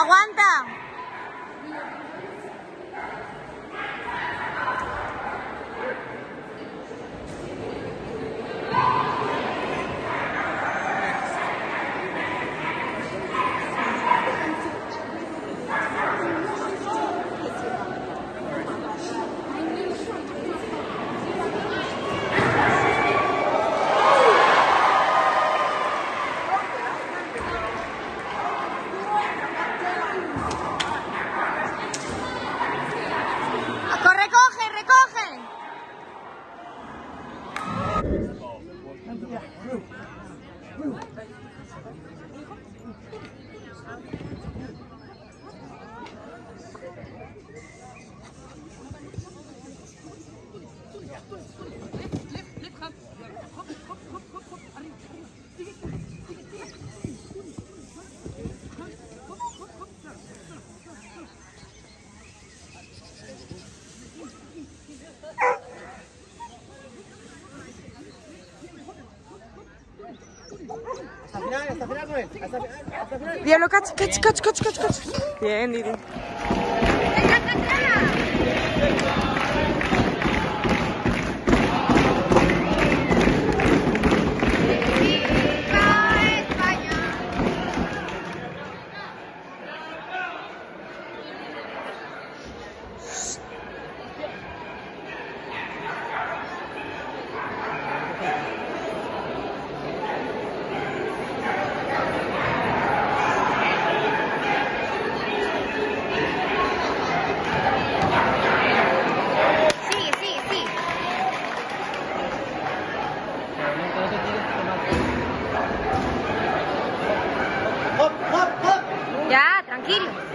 Aguanta. Yeah. Final, Noel. Hasta, hasta final. Diablo, catch, catch, catch, catch, catch, catch. Bien, Didi. Sigue, tranquilo.